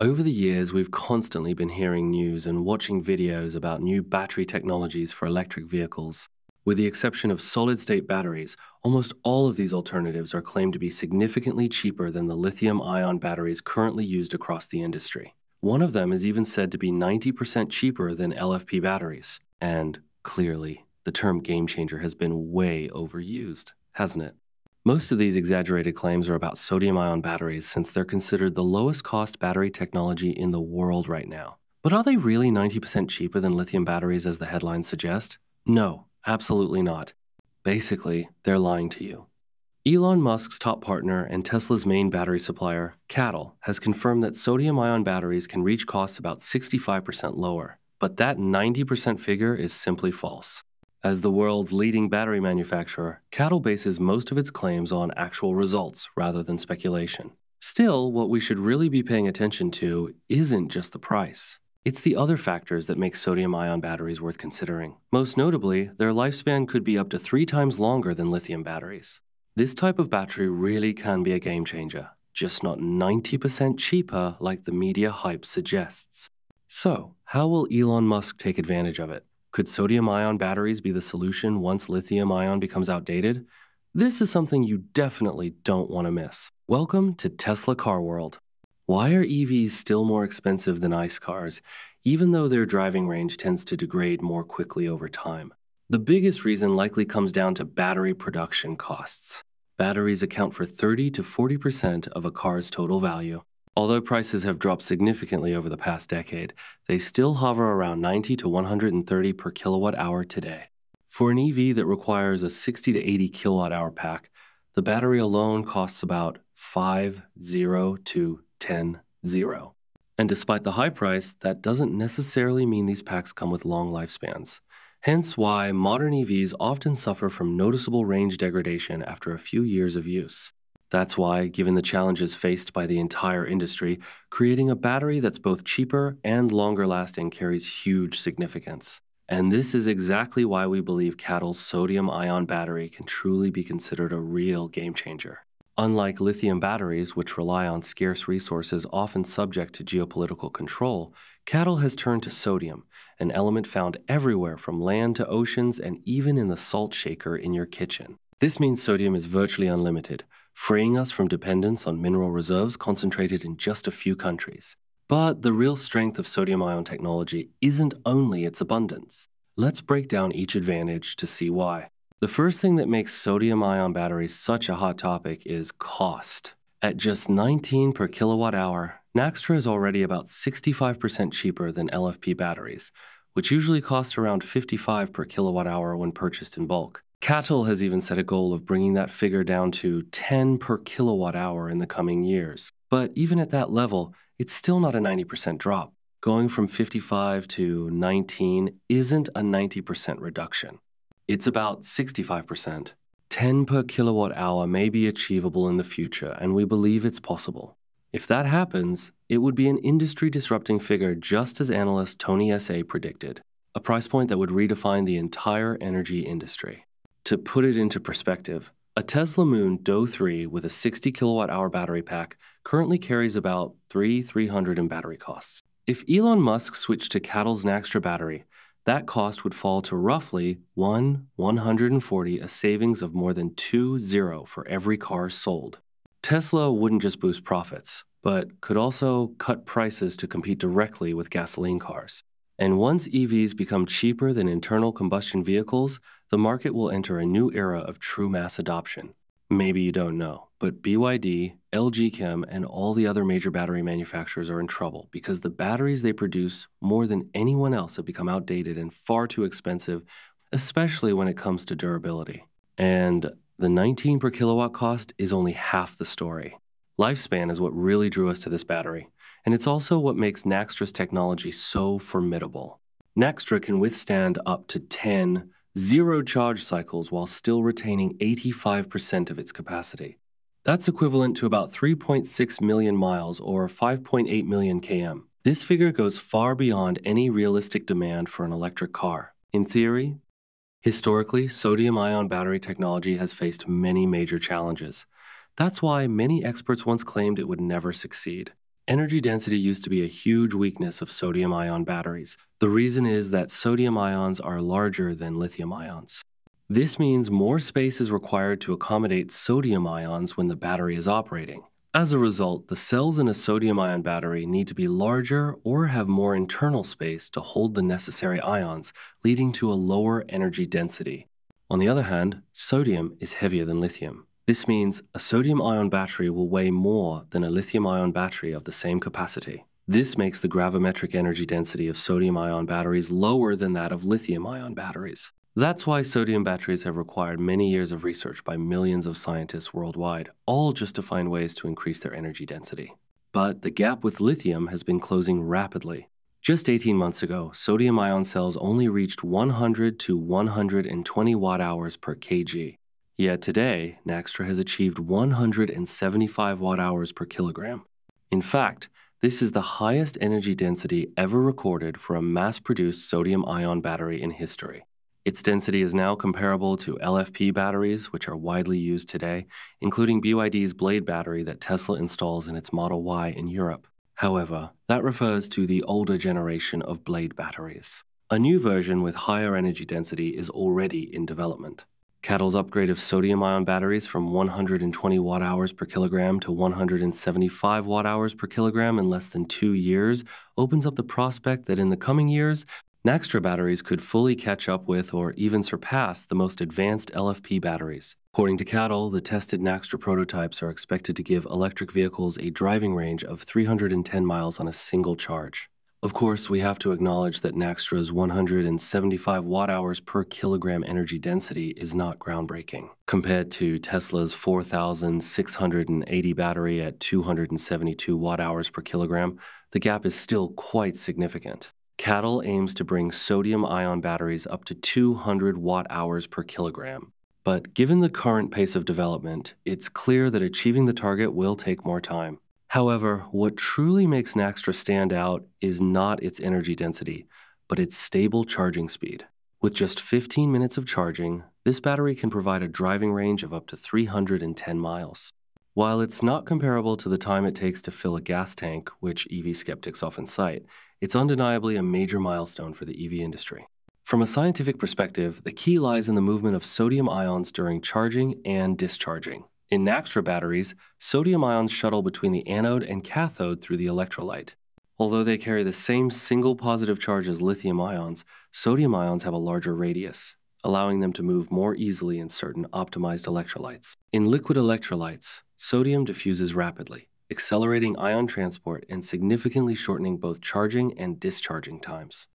Over the years, we've constantly been hearing news and watching videos about new battery technologies for electric vehicles. With the exception of solid state batteries, almost all of these alternatives are claimed to be significantly cheaper than the lithium ion batteries currently used across the industry. One of them is even said to be 90% cheaper than LFP batteries. And clearly, the term game changer has been way overused, hasn't it? Most of these exaggerated claims are about sodium ion batteries since they're considered the lowest cost battery technology in the world right now. But are they really 90% cheaper than lithium batteries as the headlines suggest? No, absolutely not. Basically, they're lying to you. Elon Musk's top partner and Tesla's main battery supplier, CATL, has confirmed that sodium ion batteries can reach costs about 65% lower. But that 90% figure is simply false. As the world's leading battery manufacturer, CATL bases most of its claims on actual results rather than speculation. Still, what we should really be paying attention to isn't just the price. It's the other factors that make sodium ion batteries worth considering. Most notably, their lifespan could be up to three times longer than lithium batteries. This type of battery really can be a game changer, just not 90% cheaper like the media hype suggests. So, how will Elon Musk take advantage of it? Could sodium ion batteries be the solution once lithium ion becomes outdated? This is something you definitely don't want to miss. Welcome to Tesla Car World. Why are EVs still more expensive than ICE cars, even though their driving range tends to degrade more quickly over time? The biggest reason likely comes down to battery production costs. Batteries account for 30 to 40% of a car's total value. Although prices have dropped significantly over the past decade, they still hover around 90 to 130 per kilowatt hour today. For an EV that requires a 60 to 80 kilowatt hour pack, the battery alone costs about 50 to 10 0. And despite the high price, that doesn't necessarily mean these packs come with long lifespans. Hence why modern EVs often suffer from noticeable range degradation after a few years of use. That's why, given the challenges faced by the entire industry, creating a battery that's both cheaper and longer lasting carries huge significance. And this is exactly why we believe CATL's sodium ion battery can truly be considered a real game changer. Unlike lithium batteries, which rely on scarce resources often subject to geopolitical control, CATL has turned to sodium, an element found everywhere from land to oceans and even in the salt shaker in your kitchen. This means sodium is virtually unlimited, freeing us from dependence on mineral reserves concentrated in just a few countries. But the real strength of sodium ion technology isn't only its abundance. Let's break down each advantage to see why. The first thing that makes sodium ion batteries such a hot topic is cost. At just 19 per kilowatt hour, Naxtra is already about 65% cheaper than LFP batteries, which usually cost around 55 per kilowatt hour when purchased in bulk. CATL has even set a goal of bringing that figure down to 10 per kilowatt hour in the coming years. But even at that level, it's still not a 90% drop. Going from 55 to 19 isn't a 90% reduction. It's about 65%. 10 per kilowatt hour may be achievable in the future, and we believe it's possible. If that happens, it would be an industry disrupting figure just as analyst Tony Seba predicted, a price point that would redefine the entire energy industry. To put it into perspective, a Tesla Model 3 with a 60 kilowatt hour battery pack currently carries about 3 300 in battery costs. If Elon Musk switched to CATL's Naxtra battery, that cost would fall to roughly 1 140, a savings of more than 2 0 for every car sold. Tesla wouldn't just boost profits, but could also cut prices to compete directly with gasoline cars. And once EVs become cheaper than internal combustion vehicles, the market will enter a new era of true mass adoption. Maybe you don't know, but BYD, LG Chem, and all the other major battery manufacturers are in trouble because the batteries they produce more than anyone else have become outdated and far too expensive, especially when it comes to durability. And the 19 per kilowatt cost is only half the story. Lifespan is what really drew us to this battery and it's also what makes Naxtra's technology so formidable. Naxtra can withstand up to 10 zero charge cycles while still retaining 85% of its capacity. That's equivalent to about 3.6 million miles or 5.8 million km. This figure goes far beyond any realistic demand for an electric car. In theory, historically, sodium ion battery technology has faced many major challenges. That's why many experts once claimed it would never succeed. Energy density used to be a huge weakness of sodium ion batteries. The reason is that sodium ions are larger than lithium ions. This means more space is required to accommodate sodium ions when the battery is operating. As a result, the cells in a sodium ion battery need to be larger or have more internal space to hold the necessary ions, leading to a lower energy density. On the other hand, sodium is heavier than lithium. This means a sodium ion battery will weigh more than a lithium ion battery of the same capacity. This makes the gravimetric energy density of sodium ion batteries lower than that of lithium ion batteries. That's why sodium batteries have required many years of research by millions of scientists worldwide, all just to find ways to increase their energy density. But the gap with lithium has been closing rapidly. Just 18 months ago, sodium ion cells only reached 100 to 120 watt hours per kg. Yet today, Naxtra has achieved 175 watt hours per kilogram. In fact, this is the highest energy density ever recorded for a mass produced sodium ion battery in history. Its density is now comparable to LFP batteries, which are widely used today, including BYD's Blade battery that Tesla installs in its Model Y in Europe. However, that refers to the older generation of Blade batteries. A new version with higher energy density is already in development. CATL's upgrade of sodium ion batteries from 120 watt hours per kilogram to 175 watt hours per kilogram in less than two years opens up the prospect that in the coming years, Naxtra batteries could fully catch up with or even surpass the most advanced LFP batteries. According to CATL, the tested Naxtra prototypes are expected to give electric vehicles a driving range of 310 miles on a single charge. Of course, we have to acknowledge that Naxtra's 175 watt hours per kilogram energy density is not groundbreaking. Compared to Tesla's 4,680 battery at 272 watt hours per kilogram, the gap is still quite significant. CATL aims to bring sodium ion batteries up to 200 watt hours per kilogram. But given the current pace of development, it's clear that achieving the target will take more time. However, what truly makes Naxtra stand out is not its energy density, but its stable charging speed. With just 15 minutes of charging, this battery can provide a driving range of up to 310 miles. While it's not comparable to the time it takes to fill a gas tank, which EV skeptics often cite, it's undeniably a major milestone for the EV industry. From a scientific perspective, the key lies in the movement of sodium ions during charging and discharging. In Naxtra batteries, sodium ions shuttle between the anode and cathode through the electrolyte. Although they carry the same single positive charge as lithium ions, sodium ions have a larger radius, allowing them to move more easily in certain optimized electrolytes. In liquid electrolytes, sodium diffuses rapidly, accelerating ion transport and significantly shortening both charging and discharging times.